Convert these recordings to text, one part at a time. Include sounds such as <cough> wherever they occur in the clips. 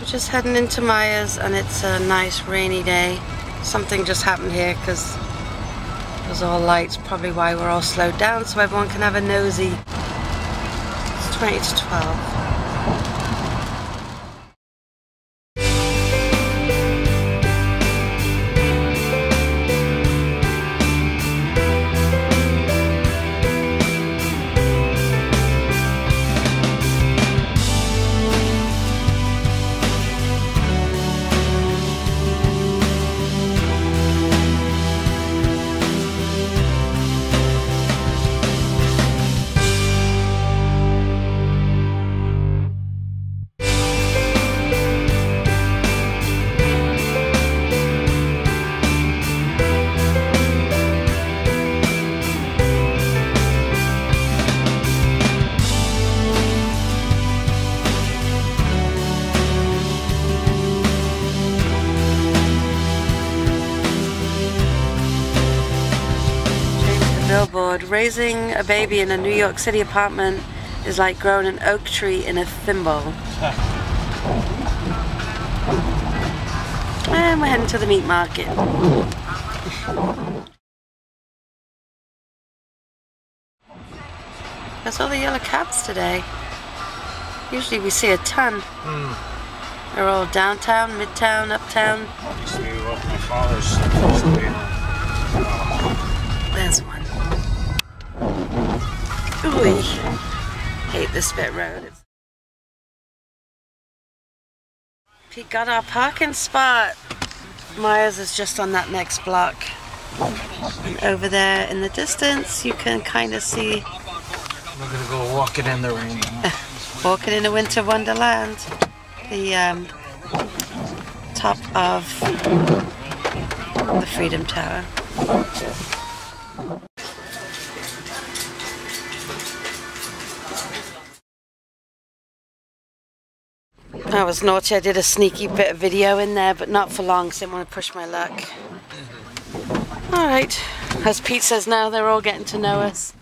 So we're just heading into Myers and it's a nice rainy day. Something just happened here because it was all lights, probably why we're all slowed down so everyone can have a nosy. It's 20 to 12. Raising a baby in a New York City apartment is like growing an oak tree in a thimble. <laughs> and we're heading to the meat market. That's all the yellow cabs today. Usually we see a ton. Hmm. They're all downtown, midtown, uptown. Ooh, hate this bit road. It's- Pete got our parking spot. Myers is just on that next block. And over there in the distance, you can kind of see We're gonna go walking in the rain. <laughs> walking in a winter wonderland. The um, top of the Freedom Tower. I was naughty. I did a sneaky bit of video in there, but not for long, so I didn't want to push my luck. All right. As Pete says now, they're all getting to know us.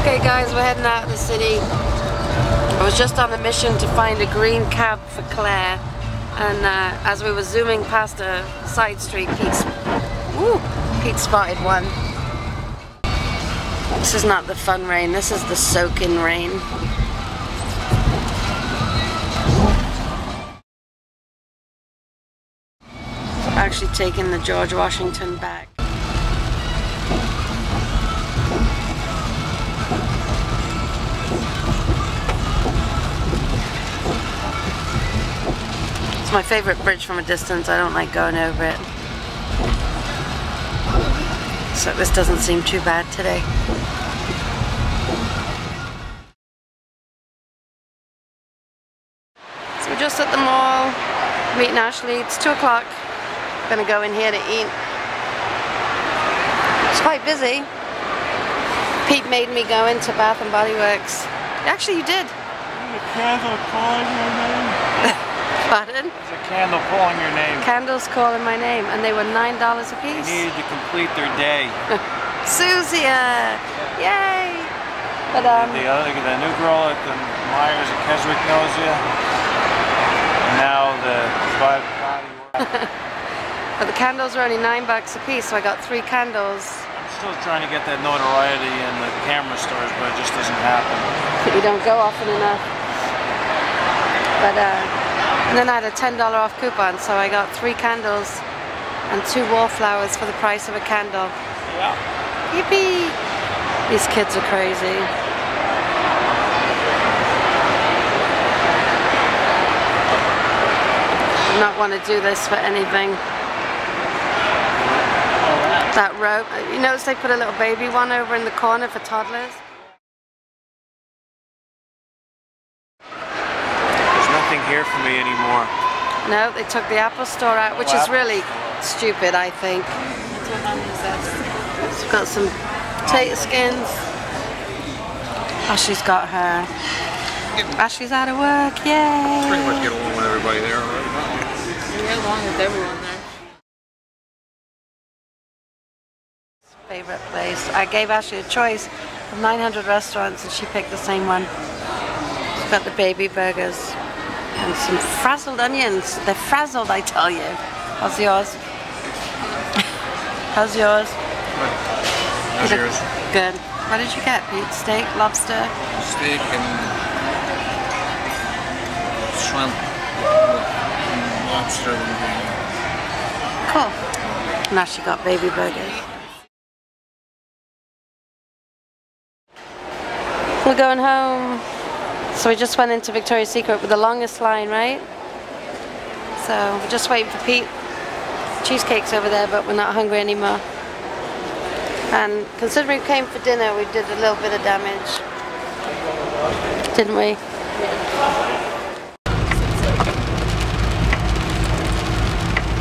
Okay, guys, we're heading out of the city. I was just on a mission to find a green cab for Claire, and uh, as we were zooming past a side street, Pete, woo, Pete spotted one. This is not the fun rain. This is the soaking rain. Actually taking the George Washington back. It's my favorite bridge from a distance. I don't like going over it. So this doesn't seem too bad today. So we're just at the mall, meeting Ashley. It's two o'clock. Gonna go in here to eat. It's quite busy. Pete made me go into Bath and Body Works. Actually, you did. The candle calling your name. Pardon? There's a candle calling your name. Candles calling my name, and they were nine dollars a piece. They needed to complete their day. <laughs> Susie, uh, yay! But um, The other, the new girl at the Myers at Keswick knows you. And now the five <laughs> but the candles were only nine bucks a piece, so I got three candles. I'm still trying to get that notoriety in the camera stores, but it just doesn't happen. <laughs> You don't go often enough. But uh, and then I had a ten dollar off coupon, so I got three candles and two wallflowers for the price of a candle. Yeah. Yippee! These kids are crazy. Do not want to do this for anything. That rope. You notice they put a little baby one over in the corner for toddlers? There's nothing here for me anymore. No, they took the Apple Store out, which is really stupid, I think. It's got some potato skins. Oh, Ashley's got her. Ashley's out of work, yay! pretty much get along with everybody there already. You're along with everyone there. Favorite place. I gave Ashley a choice of 900 restaurants and she picked the same one. It's got the baby burgers and some frazzled onions. They're frazzled, I tell you. How's yours? How's yours? How's yours? Good. What did you get, Pete? Steak, lobster? Steak and shrimp and lobster. Cool. Now she got baby burgers. We're going home. So we just went into Victoria's Secret with the longest line, right? So we're just waiting for Pete. Cheesecake's over there, but we're not hungry anymore. And considering we came for dinner, we did a little bit of damage. Didn't we?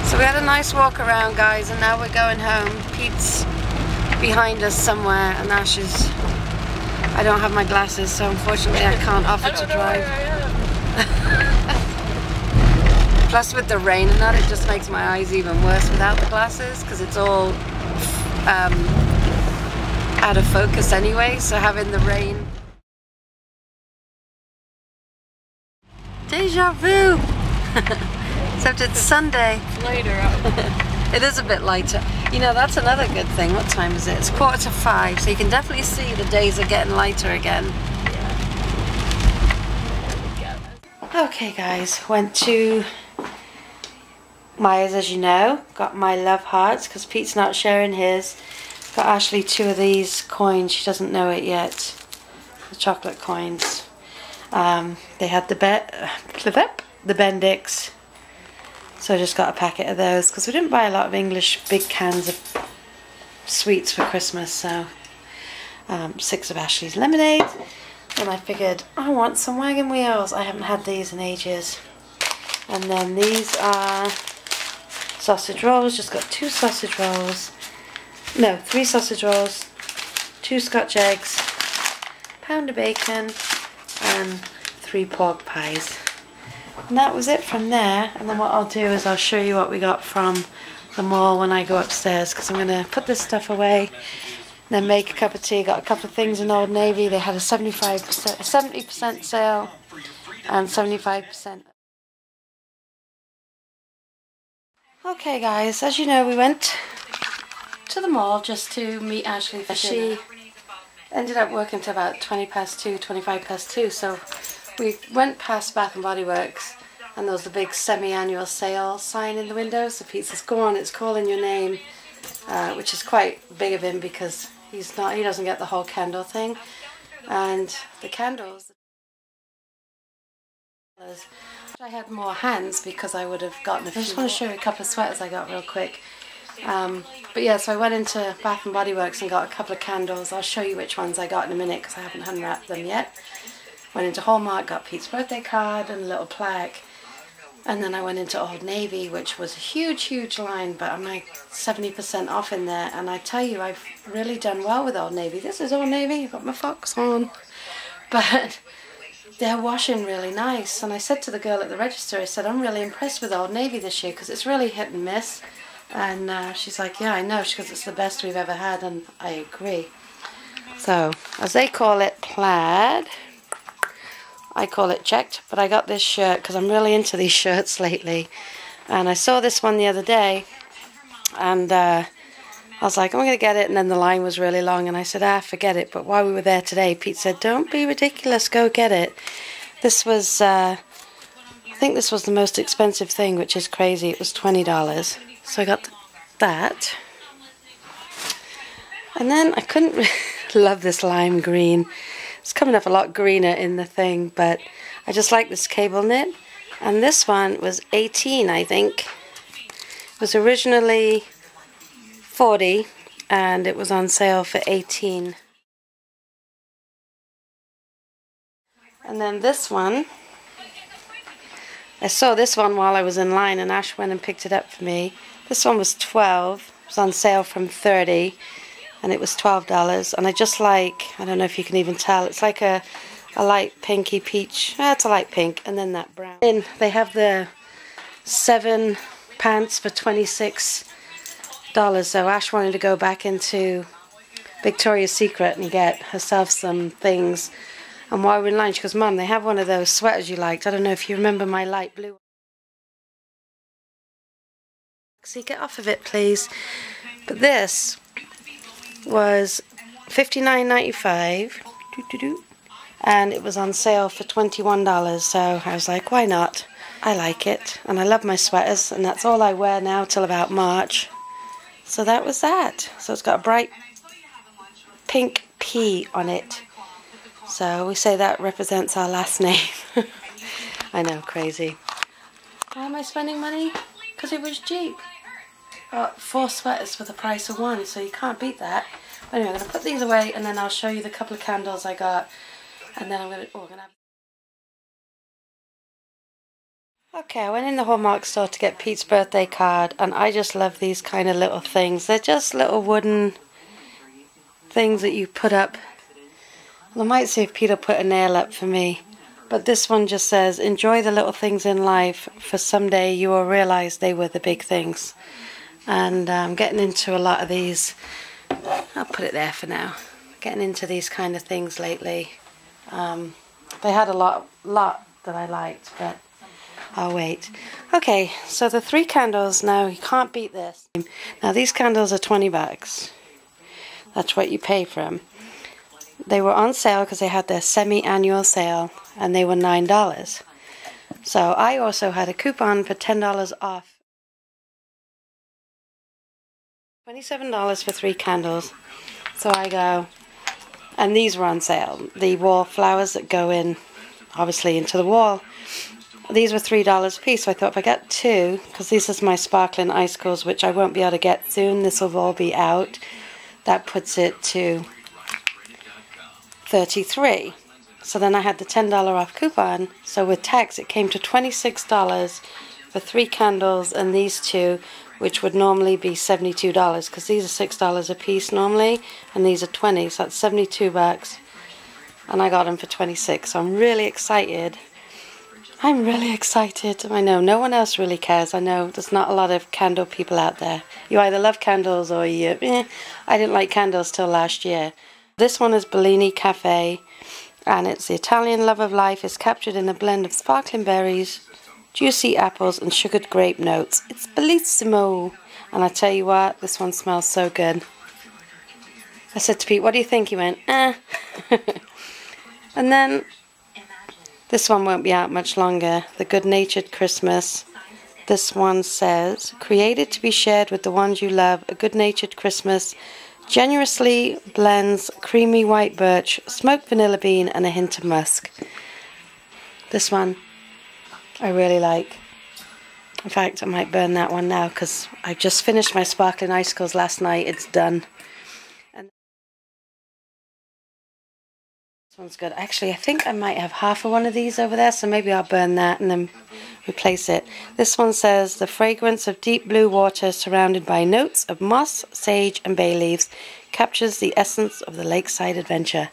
So we had a nice walk around, guys, and now we're going home. Pete's behind us somewhere, and Ash is. I don't have my glasses, so unfortunately I can't offer to drive. <laughs> Plus, with the rain and that, it just makes my eyes even worse without the glasses because it's all um, out of focus anyway. So having the rain. Deja vu! <laughs> Except it's Sunday. later. <laughs> It is a bit lighter. You know, that's another good thing. What time is it? It's quarter to five, so you can definitely see the days are getting lighter again. Okay, guys, went to Myers, as you know. Got my love hearts because Pete's not sharing his. Got Ashley two of these coins. She doesn't know it yet. The chocolate coins. Um, they had the be- the Bendicks. So I just got a packet of those because we didn't buy a lot of English big cans of sweets for Christmas. So um, six of Ashley's lemonade. And I figured I want some wagon wheels. I haven't had these in ages. And then these are sausage rolls. Just got two sausage rolls. No, three sausage rolls, two scotch eggs, pound of bacon, and three pork pies. And that was it from there. And then what I'll do is I'll show you what we got from the mall when I go upstairs because I'm going to put this stuff away. Then make a cup of tea. Got a couple of things in Old Navy. They had a 75%, 70% sale and 75%. Okay guys, as you know we went to the mall just to meet Ashley. She ended up working till about 20 past 2, 25 past 2. So we went past Bath and Body Works and there was a big semi-annual sale sign in the window. So Pete says, go it's calling your name. Uh, which is quite big of him because he's not, he doesn't get the whole candle thing. And the candles, I had more hands because I would have gotten a few. I just want to show you a couple of sweaters I got real quick. Um, but yeah, so I went into Bath and Body Works and got a couple of candles. I'll show you which ones I got in a minute because I haven't unwrapped them yet. Went into Hallmark, got Pete's birthday card and a little plaque. And then I went into Old Navy, which was a huge, huge line, but I'm like 70% off in there. And I tell you, I've really done well with Old Navy. This is Old Navy, I've got my fox on. <laughs> But they're washing really nice. And I said to the girl at the register, I said, I'm really impressed with Old Navy this year because it's really hit and miss. And uh, she's like, yeah, I know, because it's the best we've ever had, and I agree. So, as they call it, plaid. I call it checked, but I got this shirt because I'm really into these <laughs> shirts lately. And I saw this one the other day, and uh, I was like, I'm going to get it. And then the line was really long, and I said, ah, forget it. But while we were there today, Pete said, don't be ridiculous, go get it. This was, uh, I think this was the most expensive thing, which is crazy. It was $20. So I got that. And then I couldn't <laughs> love this lime green. It's coming up a lot greener in the thing, but I just like this cable knit. And this one was 18, I think. It was originally 40 and it was on sale for 18. And then this one, I saw this one while I was in line and Ash went and picked it up for me. This one was 12, it was on sale from 30 and it was $12 and I just like, I don't know if you can even tell, it's like a, a light pinky peach, it's a light pink and then that brown. then they have the seven pants for $26 so Ash wanted to go back into Victoria's Secret and get herself some things. And while we're in line, she goes, Mum, they have one of those sweaters you liked. I don't know if you remember my light blue. See, get off of it, please. But this was fifty-nine ninety-five, and it was on sale for twenty-one dollars. So I was like, why not? I like it, and I love my sweaters, and that's all I wear now till about March. So that was that. So it's got a bright pink P on it. So we say that represents our last name. <laughs> I know, crazy. Why am I spending money? Because it was cheap. Got four sweaters for the price of one, so you can't beat that. But anyway, I'm going to put these away and then I'll show you the couple of candles I got. And then I'm going to... Oh, I'm going to have... Okay, I went in the Hallmark store to get Pete's birthday card and I just love these kind of little things. They're just little wooden things that you put up. I might see if Peter put a nail up for me. But this one just says, enjoy the little things in life, for someday you will realize they were the big things. And I'm um, getting into a lot of these. I'll put it there for now. Getting into these kind of things lately. Um, they had a lot, lot that I liked, but I'll wait. Okay, so the three candles now, you can't beat this. Now these candles are 20 bucks. That's what you pay for them. They were on sale because they had their semi-annual sale and they were $9. So I also had a coupon for $10 off. $27 for three candles. So I go, and these were on sale. The wall flowers that go in, obviously, into the wall. These were $3 a piece, so I thought if I get two, because this is my sparkling icicles, which I won't be able to get soon, this will all be out. That puts it to 33 So then I had the $10 off coupon, so with tax it came to $26 for three candles and these two, which would normally be $72 because these are $6 a piece normally and these are 20 so that's 72 bucks. And I got them for 26 so I'm really excited. I'm really excited. I know no one else really cares. I know there's not a lot of candle people out there. You either love candles or you eh, I didn't like candles till last year. This one is Bellini Cafe and it's the Italian love of life. Is captured in a blend of sparkling berries juicy apples and sugared grape notes. It's bellissimo. And I tell you what, this one smells so good. I said to Pete, what do you think? He went, eh. <laughs> and then this one won't be out much longer. The Good Natured Christmas. This one says, created to be shared with the ones you love, a good natured Christmas generously blends creamy white birch, smoked vanilla bean, and a hint of musk. This one I really like. In fact, I might burn that one now because I just finished my sparkling icicles last night. It's done. And this one's good. Actually, I think I might have half of one of these over there, so maybe I'll burn that and then replace it. This one says, the fragrance of deep blue water surrounded by notes of moss, sage, and bay leaves captures the essence of the lakeside adventure.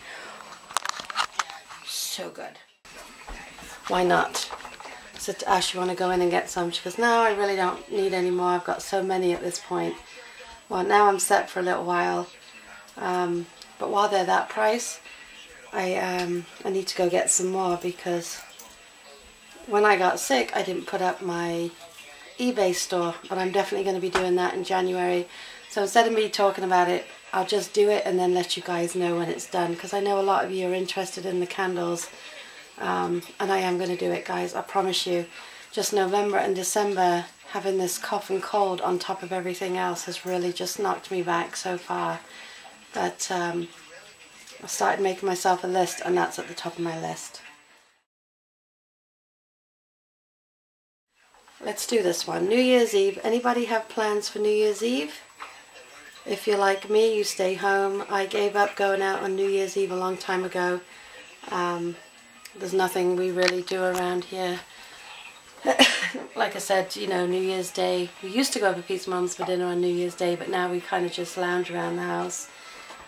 So good. Why not? Said to Ash, you want to go in and get some? She goes, no, I really don't need any more. I've got so many at this point. Well, now I'm set for a little while. Um, but while they're that price, I, um, I need to go get some more because when I got sick, I didn't put up my eBay store, but I'm definitely going to be doing that in January. So instead of me talking about it, I'll just do it and then let you guys know when it's done because I know a lot of you are interested in the candles um, and I am going to do it guys, I promise you. Just November and December having this cough and cold on top of everything else has really just knocked me back so far. But um, I started making myself a list and that's at the top of my list. Let's do this one. New Year's Eve. Anybody have plans for New Year's Eve? If you're like me, you stay home. I gave up going out on New Year's Eve a long time ago. Um, there's nothing we really do around here. <laughs> like I said, you know, New Year's Day, we used to go over Pete's mum's for dinner on New Year's Day, but now we kind of just lounge around the house.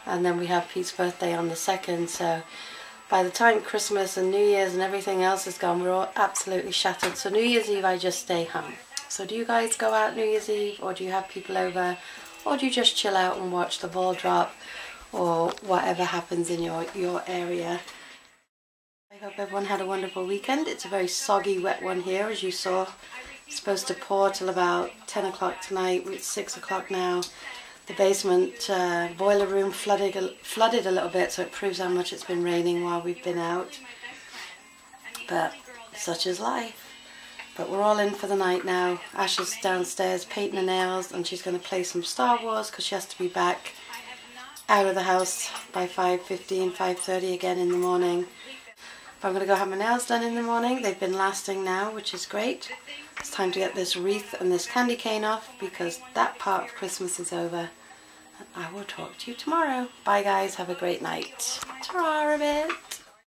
And then we have Pete's birthday on the 2nd, so by the time Christmas and New Year's and everything else is gone, we're all absolutely shattered. So New Year's Eve, I just stay home. So do you guys go out New Year's Eve, or do you have people over, or do you just chill out and watch the ball drop, or whatever happens in your, your area. I hope everyone had a wonderful weekend. It's a very soggy, wet one here, as you saw. It's supposed to pour till about 10 o'clock tonight. It's 6 o'clock now. The basement uh, boiler room flooded a, flooded a little bit, so it proves how much it's been raining while we've been out. But such is life. But we're all in for the night now. Ash is downstairs painting her nails, and she's going to play some Star Wars because she has to be back out of the house by 5.15, 5.30 again in the morning. I'm going to go have my nails done in the morning. They've been lasting now, which is great. It's time to get this wreath and this candy cane off because that part of Christmas is over. I will talk to you tomorrow. Bye guys, have a great night. Ta-ra a bit.